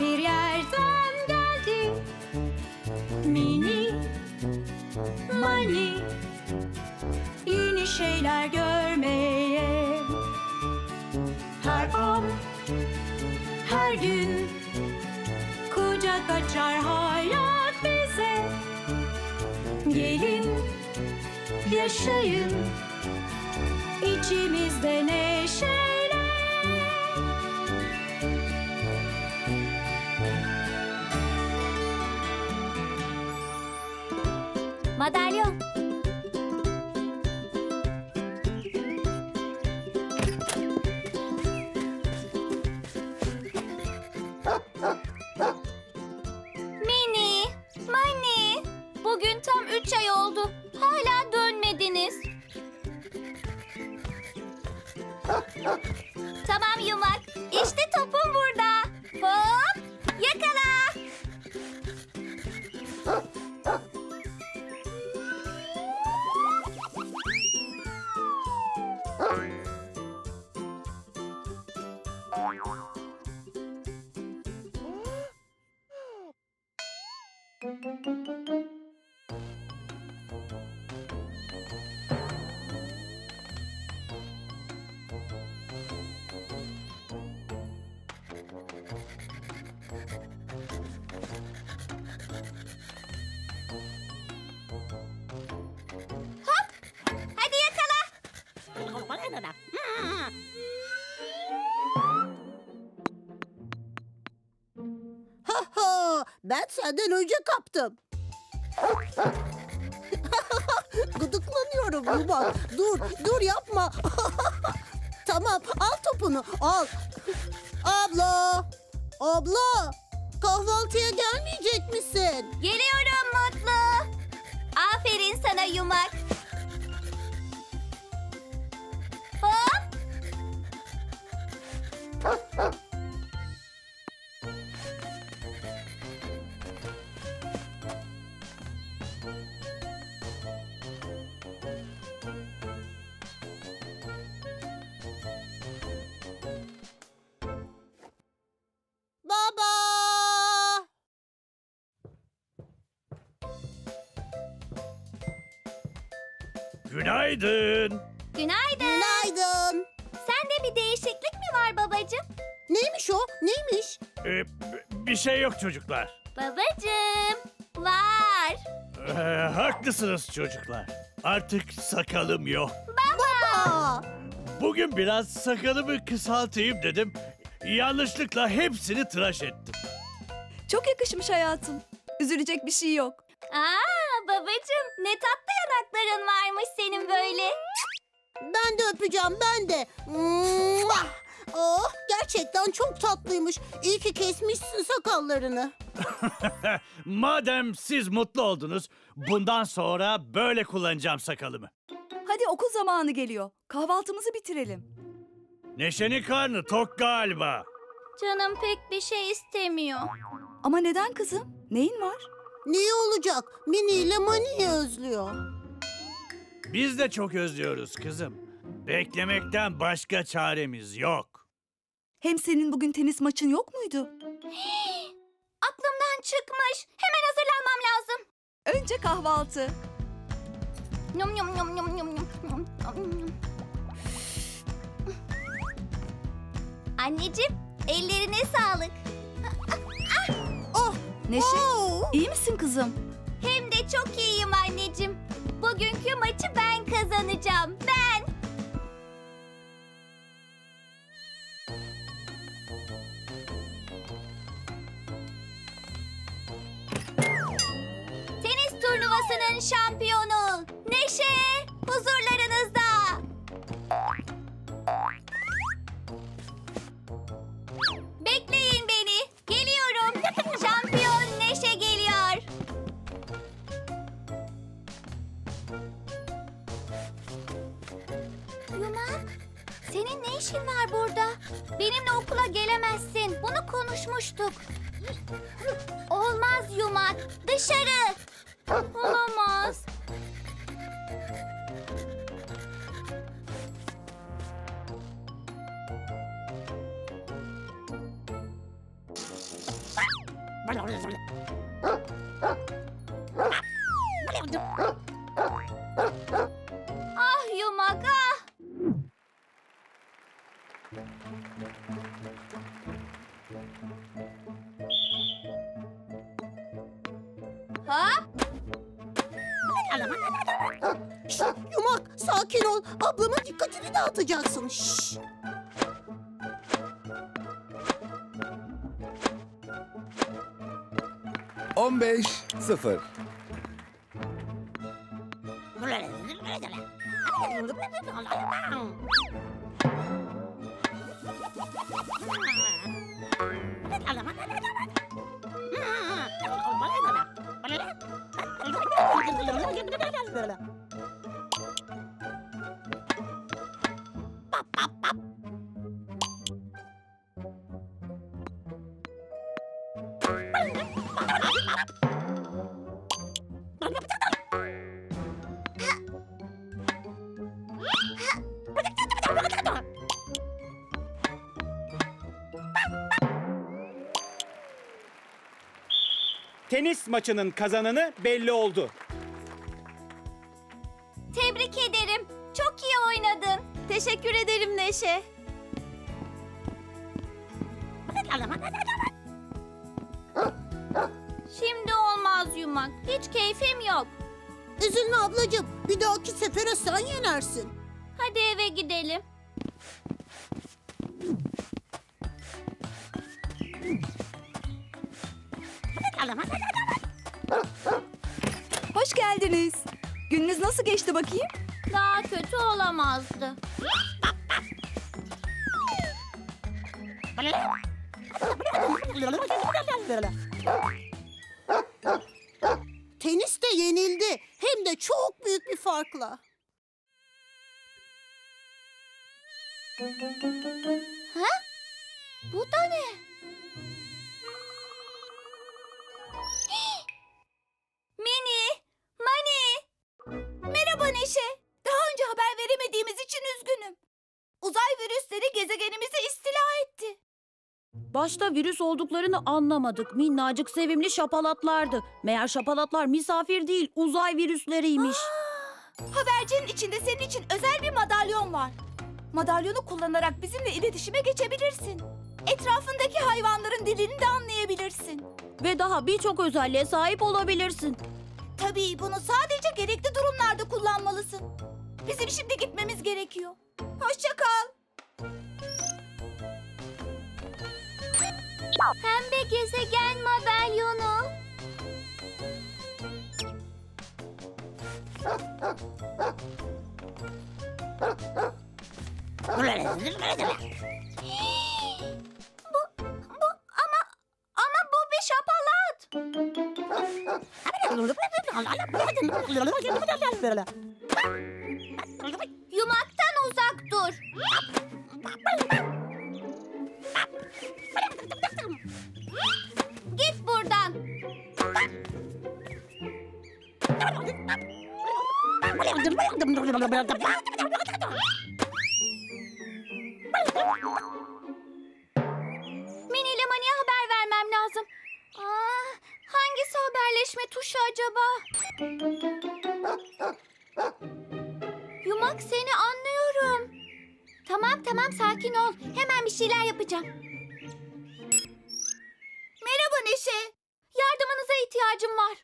Bir yerden geldi. Mini Mani Yeni şeyler görmeye. Her an Her gün Kucak açar hayat bize. Gelin Yaşayın İçimizde 马大亮。Ha ha, ben senden önce kaptım. Gıdıklanıyorum Yumak. Dur, dur yapma. tamam, al topunu, al. Abla, abla, kahvaltıya gelmeyecek misin? Geliyorum Mutlu. Aferin sana yumak. Günaydın. Günaydın. Günaydın. Sende bir değişiklik mi var babacığım? Neymiş o? Neymiş? Ee, bir şey yok çocuklar. Babacığım. Var. Ee, haklısınız çocuklar. Artık sakalım yok. Aa, Bugün biraz sakalımı kısaltayım dedim. Yanlışlıkla hepsini tıraş ettim. Çok yakışmış hayatım. Üzülecek bir şey yok. Aa babacığım ne tatlı yanakların varmış senin böyle. ben de öpeceğim, ben de. Mua! Oh, gerçekten çok tatlıymış. İyi ki kesmişsin sakallarını. Madem siz mutlu oldunuz, bundan sonra böyle kullanacağım sakalımı. Hadi okul zamanı geliyor. Kahvaltımızı bitirelim. Neşe'nin karnı tok galiba. Canım pek bir şey istemiyor. Ama neden kızım? Neyin var? Niye olacak? Mini ile Mani'yi özlüyor. Biz de çok özlüyoruz kızım. Beklemekten başka çaremiz yok. Hem senin bugün tenis maçın yok muydu? Aklımdan çıkmış. Hemen hazırlanmam lazım. Önce kahvaltı. Yum yum yum yum yum yum yum yum. Anneciğim, ellerine sağlık. Oh, Neşe. Oo. iyi misin kızım? Hem de çok iyiyim anneciğim. Bugünkü maçı ben kazanacağım. Ben. Tenis turnuvasının şampiyonu Neşe huzurlarınızda. Konuşmuştuk. Olmaz Yumak. Dışarı. Dağıtacaksın. Şş. On beş sıfır. Tenis maçının kazananı belli oldu. Tebrik ederim. Çok iyi oynadın. Teşekkür ederim Neşe. Şimdi olmaz yumak. Hiç keyfim yok. Üzülme ablacığım. Bir dahaki sefere sen yenersin. Hadi eve gidelim. Nasıl geçti bakayım? Daha kötü olamazdı. Teniste yenildi. Hem de çok büyük bir farkla. Bu da ne? Neşe. Daha önce haber veremediğimiz için üzgünüm. Uzay virüsleri gezegenimizi istila etti. Başta virüs olduklarını anlamadık. Minnacık sevimli şapalatlardı. Meğer şapalatlar misafir değil, uzay virüsleriymiş. Habercinin içinde senin için özel bir madalyon var. Madalyonu kullanarak bizimle iletişime geçebilirsin. Etrafındaki hayvanların dilini de anlayabilirsin. Ve daha birçok özelliğe sahip olabilirsin. Tabii bunu sadece gerekli durumlarda kullanmalısın. Bizim şimdi gitmemiz gerekiyor. Hoşça kal. Pembe gezegen madalyonu. bu, bu ama ama bu bir şapalat. Yumaktan uzak dur. Git buradan. tuşu acaba? Yumak seni anlıyorum. Tamam tamam sakin ol. Hemen bir şeyler yapacağım. Merhaba Neşe. Yardımınıza ihtiyacım var.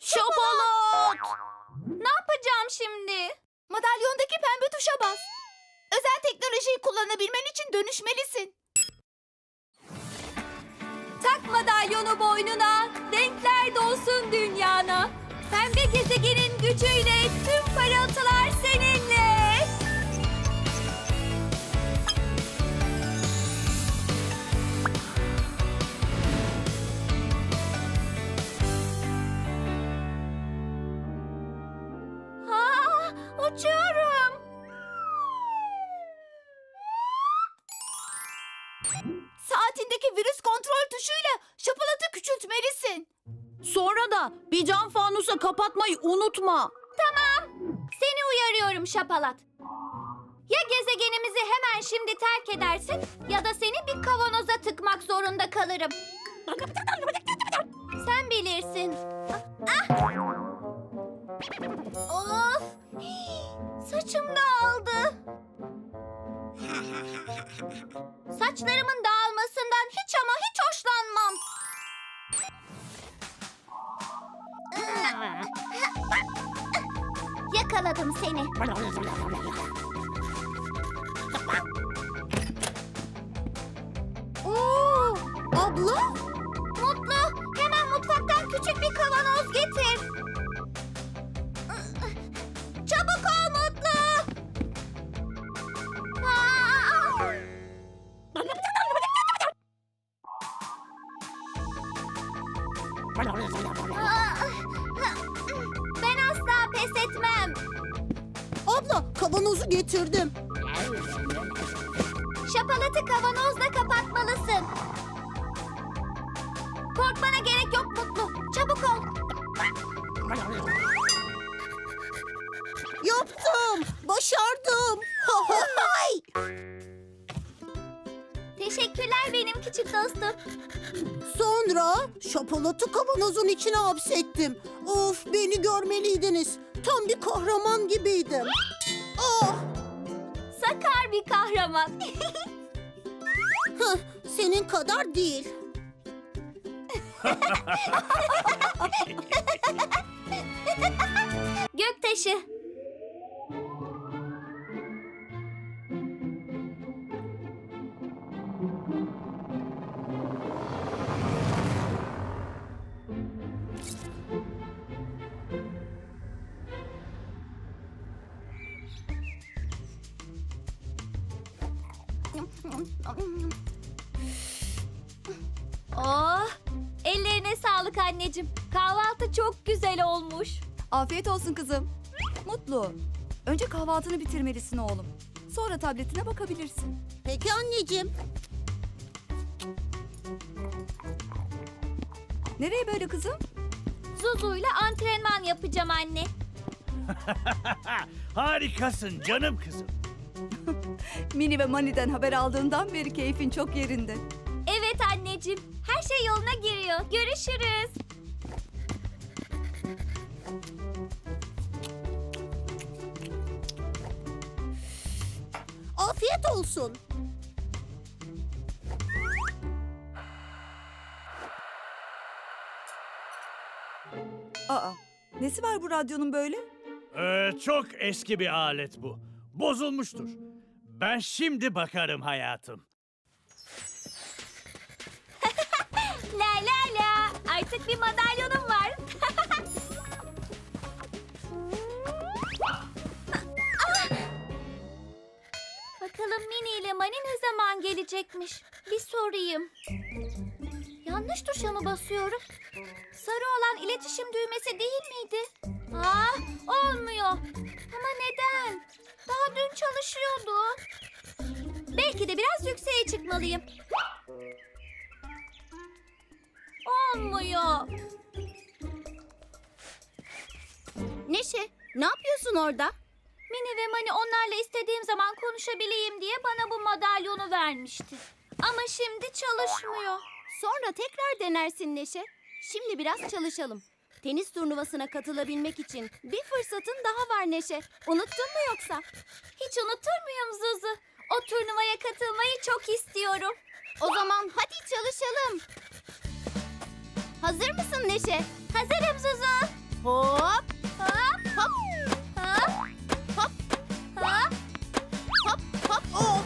Şapalat! Ne yapacağım şimdi? Madalyondaki pembe tuşa bas. Özel teknolojiyi kullanabilmen için dönüşmelisin. Madalyonu boynuna, renkler dolsun dünyana. Pembe gezegenin gücüyle tüm parıltılar seninle. Küçültmelisin. Sonra da bir cam fanusa kapatmayı unutma. Seni uyarıyorum şapalat. Ya gezegenimizi hemen şimdi terk edersin ya da seni bir kavanoza tıkmak zorunda kalırım. Sen bilirsin. Ah! Of! Saçım dağıldı. Yakaladım seni. Teşekkürler benim küçük dostum. Sonra şapalatı kavanozun içine hapsettim. Of beni görmeliydiniz. Tam bir kahraman gibiydim. Oh, Sakar bir kahraman. hıh, senin kadar değil. Göktaşı. Sağlık anneciğim. Kahvaltı çok güzel olmuş. Afiyet olsun kızım. Mutlu. Önce kahvaltını bitirmelisin oğlum. Sonra tabletine bakabilirsin. Peki anneciğim. Nereye böyle kızım? Zuzu'yla antrenman yapacağım anne. Harikasın canım kızım. Mini ve Mani'den haber aldığından beri keyfin çok yerinde. Evet anneciğim. Her şey yoluna giriyor. Görüşürüz. Afiyet olsun. Aa, nesi var bu radyonun böyle? Ee, çok eski bir alet bu. Bozulmuştur. Ben şimdi bakarım hayatım. Artık bir madalyonum var. Ah! Bakalım Mini ile Mani ne zaman gelecekmiş? Bir sorayım. Yanlış tuşa mı basıyorum? Sarı olan iletişim düğmesi değil miydi? Aa, olmuyor. Ama neden? Daha dün çalışıyordu. Belki de biraz yükseğe çıkmalıyım. Olmuyor. Neşe, ne yapıyorsun orada? Mini ve Mani onlarla istediğim zaman konuşabileyim diye bana bu madalyonu vermişti. Ama şimdi çalışmıyor. Sonra tekrar denersin Neşe. Şimdi biraz çalışalım. Tenis turnuvasına katılabilmek için bir fırsatın daha var Neşe. Unuttun mu yoksa? Hiç unutur muyum Zuzu? O turnuvaya katılmayı çok istiyorum. O zaman hadi çalışalım. Hazır mısın Neşe? Hazırım Zuzu. Hop, Hop hop, hop hop, hop. hop, hop. Oh,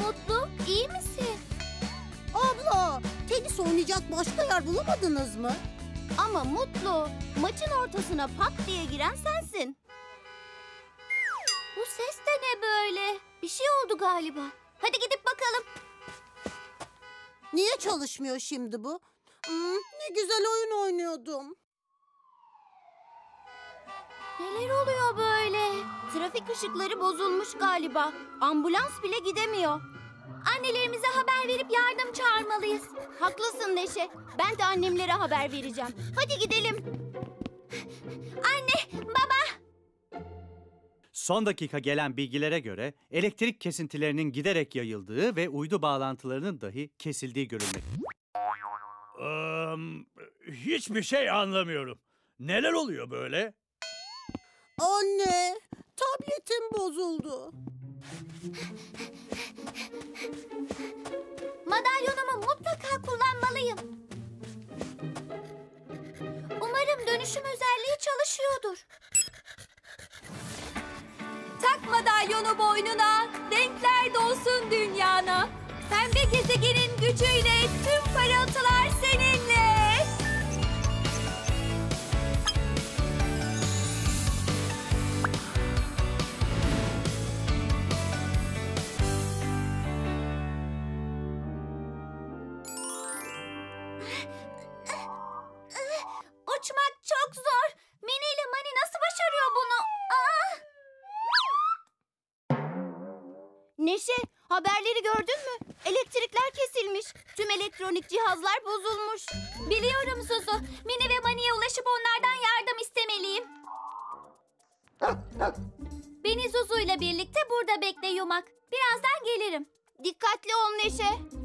Mutlu iyi misin? abla, tenis oynayacak başka yer bulamadınız mı? Ama Mutlu, maçın ortasına pat diye giren sensin. Bu ses de ne böyle? Bir şey oldu galiba. Hadi gidip bakalım. Niye çalışmıyor şimdi bu? Hmm, ne güzel oyun oynuyordum. Neler oluyor böyle? Trafik ışıkları bozulmuş galiba. Ambulans bile gidemiyor. Annelerimize haber verip yardım çağırmalıyız. Haklısın Neşe. Ben de annemlere haber vereceğim. Hadi gidelim. Anne, baba. Son dakika gelen bilgilere göre elektrik kesintilerinin giderek yayıldığı ve uydu bağlantılarının dahi kesildiği görülmekte. Eee, hiçbir şey anlamıyorum. Neler oluyor böyle? Anne, tabletim bozuldu. Madalyonumu mutlaka kullanmalıyım. Umarım dönüşüm özelliği çalışıyordur. Tak madalyonu boynuna, renkler dolsun dünyana. Pembe gezegenin gücüyle tüm parıltılar seninle. Uçmak çok zor. Mini Mani nasıl başarıyor bunu? Aa! Neşe, haberleri gördün mü? Elektrikler kesilmiş. Tüm elektronik cihazlar bozulmuş. Biliyorum Suzu. Mini ve Mani'ye ulaşıp onlardan yardım istemeliyim. Beni Zuzu ile birlikte burada bekle Yumak. Birazdan gelirim. Dikkatli ol Neşe.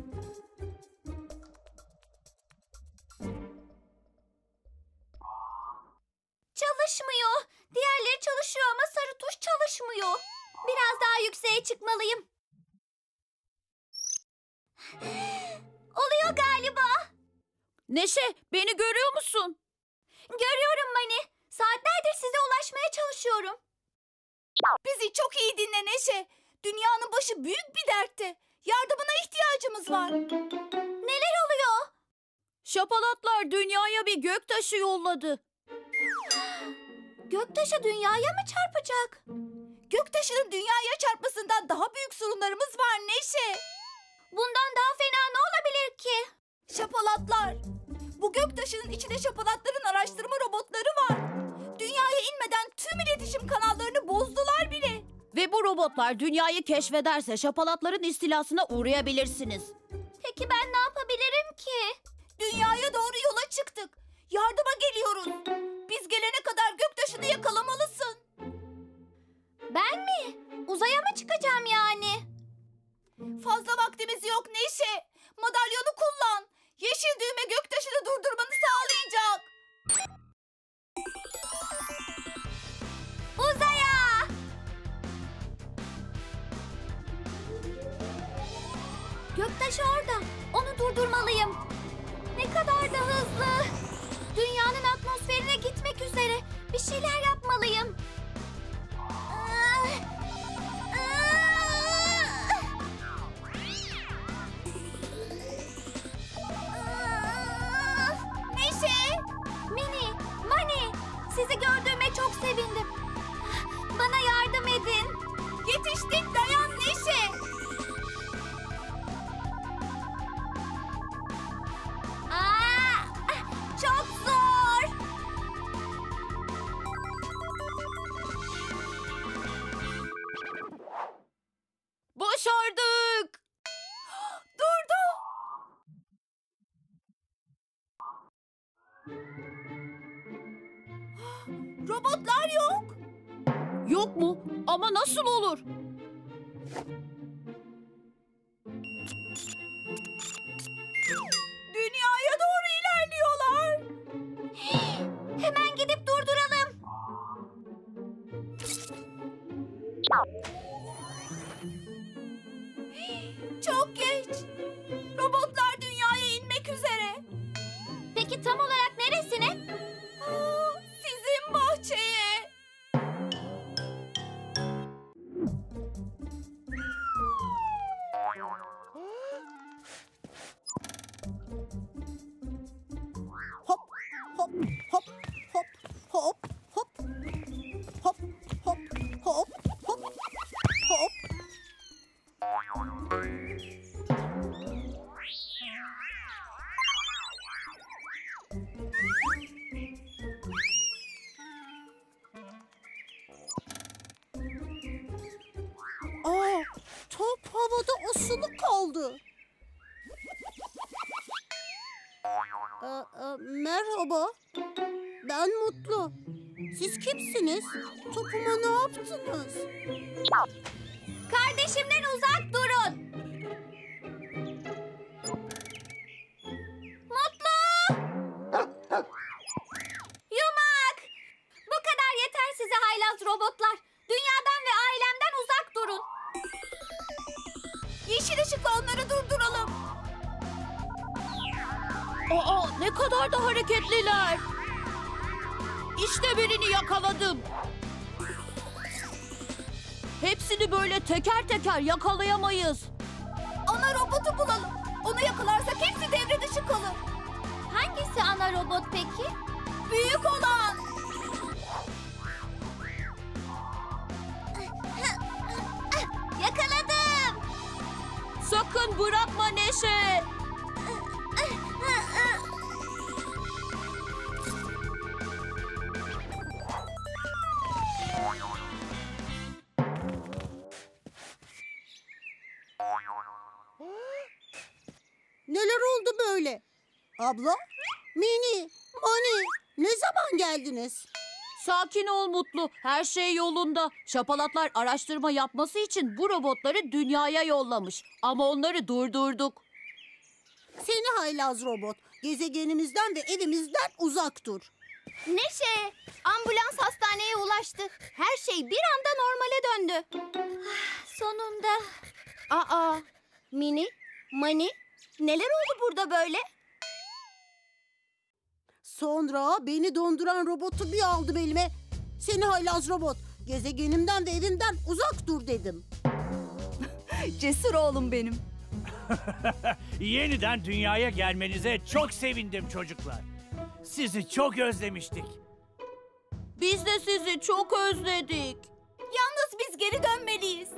Çalışmıyor. Diğerleri çalışıyor ama sarı tuş çalışmıyor. Biraz daha yükseğe çıkmalıyım. Oluyor galiba. Neşe beni görüyor musun? Görüyorum Mani. Saatlerdir size ulaşmaya çalışıyorum. Bizi çok iyi dinle Neşe. Dünyanın başı büyük bir dertte. Yardımına ihtiyacımız var. Neler oluyor? Şapalatlar dünyaya bir göktaşı yolladı. Göktaşı dünyaya mı çarpacak? Göktaşının dünyaya çarpmasından daha büyük sorunlarımız var Neşe. Bundan daha fena ne olabilir ki? Şapalatlar. Bu göktaşının içinde şapalatların araştırma robotları var. Dünyaya inmeden tüm iletişim kanallarını bozdular bile. Ve bu robotlar dünyayı keşfederse şapalatların istilasına uğrayabilirsiniz. Peki ben ne yapabilirim ki? Dünyaya doğru yola çıktık. Yardıma geliyoruz. Biz gelene kadar göktaşını yakalamalısın. Ben mi? Uzaya mı çıkacağım yani? Fazla vaktimiz yok Neşe. Madalyonu kullan. Yeşil düğme göktaşını durdurmanı sağlayacak. Uzaya! Göktaşı orada. Onu durdurmalıyım. Ne kadar da hızlı. Dünyanın atmosferine gitmek üzere. Bir şeyler yapmalıyım. Aa, top havada asılı kaldı. Aa, aa, merhaba. Ben Mutlu. Siz kimsiniz? Topuma ne yaptınız? Kardeşimden uzak durun. Teker teker yakalayamayız. Ana robotu bulalım. Onu yakalarsak hepsi devre dışı kalır. Hangisi ana robot peki? Büyük olan. Yakaladım. Sakın bırakma Neşe. Abla, Mini, Mani ne zaman geldiniz? Sakin ol Mutlu. Her şey yolunda. Şapalatlar araştırma yapması için bu robotları dünyaya yollamış. Ama onları durdurduk. Seni haylaz robot. Gezegenimizden ve evimizden uzak dur. Neşe, ambulans hastaneye ulaştı. Her şey bir anda normale döndü. Sonunda. Aa, Mini, Mani, neler oldu burada böyle? Sonra beni donduran robotu bir aldım elime. Seni haylaz robot. Gezegenimden ve evimden uzak dur dedim. Cesur oğlum benim. Yeniden dünyaya gelmenize çok sevindim çocuklar. Sizi çok özlemiştik. Biz de sizi çok özledik. Yalnız biz geri dönmeliyiz.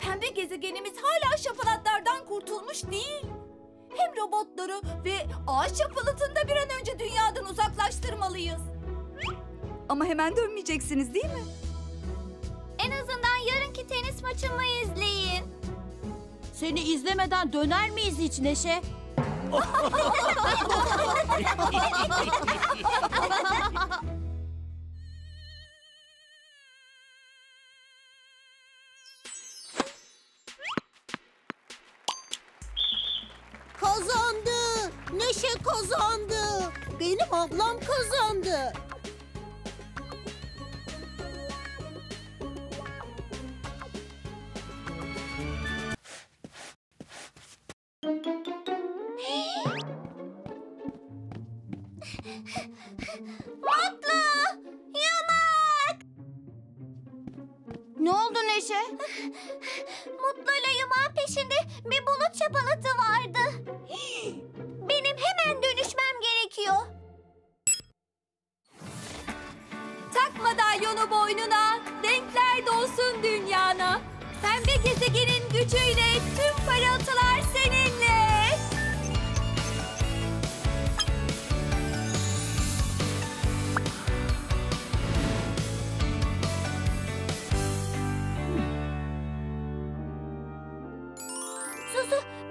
Pembe gezegenimiz hala şapalatlardan kurtulmuş değil. Hem robotları ve ağaç şapalatını da bir an önce dünyadan uzaklaştırmalıyız. Ama hemen dönmeyeceksiniz değil mi? En azından yarınki tenis maçımı izleyin. Seni izlemeden döner miyiz hiç Neşe? Neşe kazandı. Benim ablam kazandı.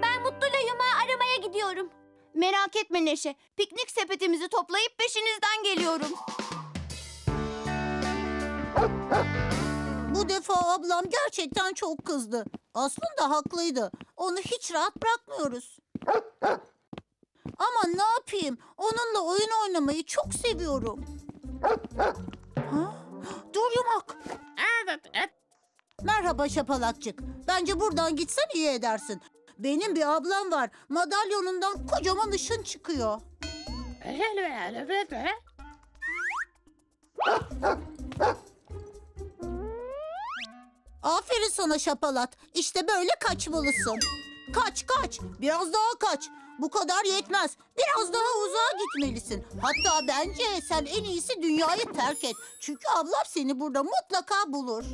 Ben Mutlu'yla yumağı aramaya gidiyorum. Merak etme Neşe, piknik sepetimizi toplayıp peşinizden geliyorum. Bu defa ablam gerçekten çok kızdı. Aslında haklıydı. Onu hiç rahat bırakmıyoruz. Ama ne yapayım? Onunla oyun oynamayı çok seviyorum. Ha? Dur yumak. Merhaba şapalakçık. Bence buradan gitsen iyi edersin. Benim bir ablam var. Madalyonundan kocaman ışın çıkıyor. Aferin sana şapalat. İşte böyle kaçmalısın. Kaç kaç. Biraz daha kaç. Bu kadar yetmez. Biraz daha uzağa gitmelisin. Hatta bence sen en iyisi dünyayı terk et. Çünkü ablam seni burada mutlaka bulur.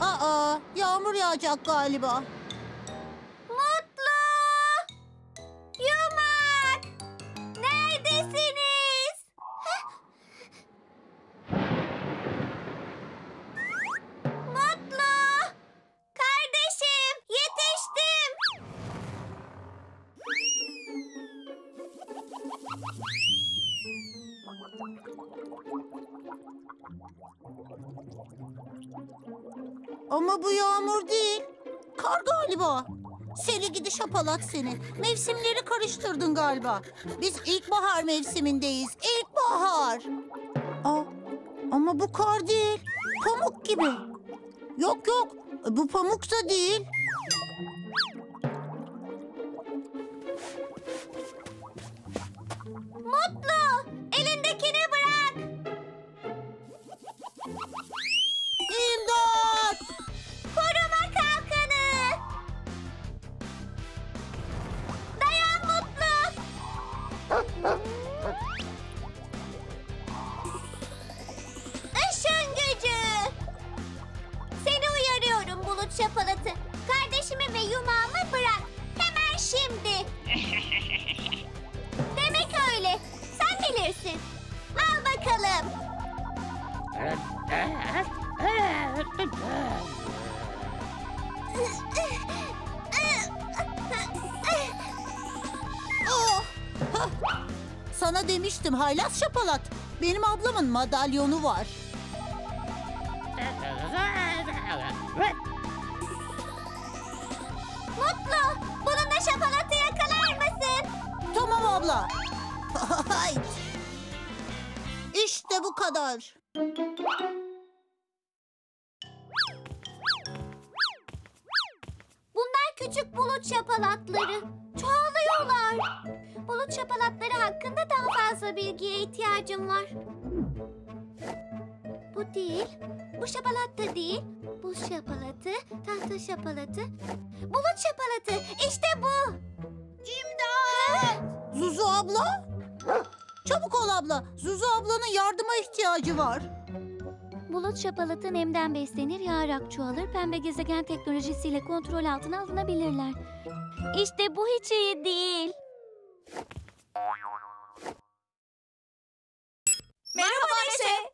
Aa, yağmur yağacak galiba. Şapalat seni. Mevsimleri karıştırdın galiba. Biz ilkbahar mevsimindeyiz. İlkbahar. Aa, ama bu kar değil. Pamuk gibi. Yok yok. Bu pamuk da değil. Demiştim haylaz şapalat. Benim ablamın madalyonu var. Mutlu, bununla şapalatı yakalar mısın? Tamam abla. Hayt. işte bu kadar. Bunlar küçük bulut şapalatları. Şapalatları hakkında daha fazla bilgiye ihtiyacım var. Bu değil. Bu şapalat da değil. Buz şapalatı, tahta şapalatı. Bulut şapalatı. İşte bu. İmdat! Zuzu abla. Çabuk ol abla. Zuzu ablanın yardıma ihtiyacı var. Bulut şapalatı nemden beslenir, yağarak çoğalır, pembe gezegen teknolojisiyle kontrol altına alınabilirler. İşte bu hiç iyi değil. Merhaba Neşe.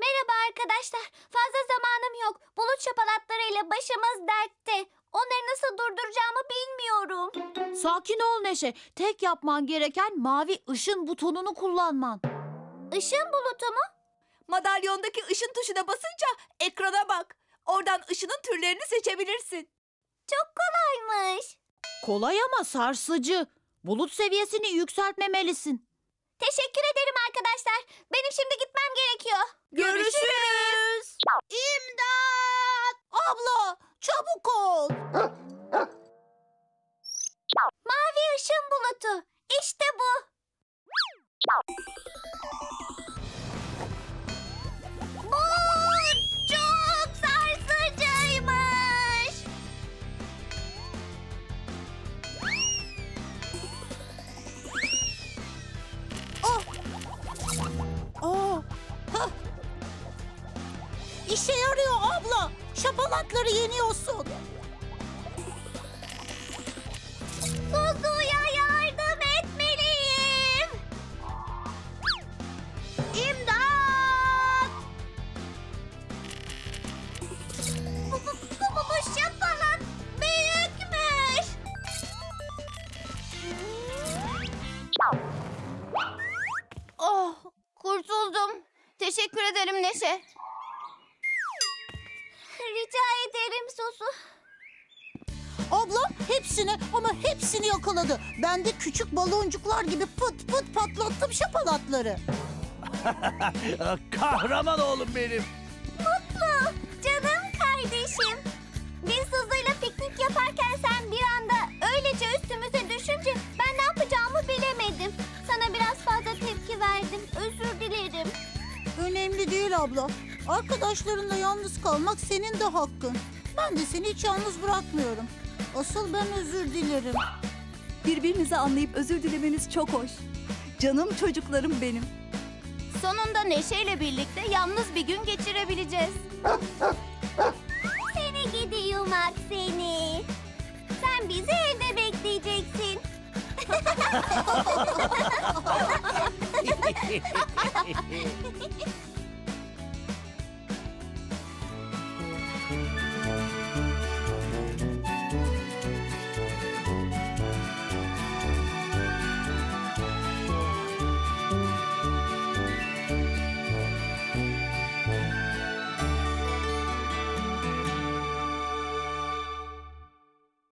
Merhaba arkadaşlar. Fazla zamanım yok. Bulut şapalatlarıyla başımız dertte. Onları nasıl durduracağımı bilmiyorum. Sakin ol Neşe. Tek yapman gereken mavi ışın butonunu kullanman. Işın bulutu mu? Madalyondaki ışın tuşuna basınca ekrana bak. Oradan ışının türlerini seçebilirsin. Çok kolaymış. Kolay ama sarsıcı. Bulut seviyesini yükseltmemelisin. Teşekkür ederim arkadaşlar. Benim şimdi gitmem gerekiyor. Görüşürüz. İmdat! Abla çabuk ol. Mavi ışın bulutu. İşte bu. İşe yarıyor abla. Şapalatları yeniyorsun. Zuzu'ya yakaladı. Ben de küçük baloncuklar gibi pıt pıt patlattım şapalatları. Kahraman oğlum benim. Mutlu, canım kardeşim. Biz Suzu'yla piknik yaparken sen bir anda öylece üstümüze düşünce ben ne yapacağımı bilemedim. Sana biraz fazla tepki verdim. Özür dilerim. Önemli değil abla. Arkadaşlarınla yalnız kalmak senin de hakkın. Ben de seni hiç yalnız bırakmıyorum. Asıl ben özür dilerim. Birbirinizi anlayıp özür dilemeniz çok hoş. Canım çocuklarım benim. Sonunda Neşe ile birlikte yalnız bir gün geçirebileceğiz. Seni gidi yumak seni. Sen bizi evde bekleyeceksin.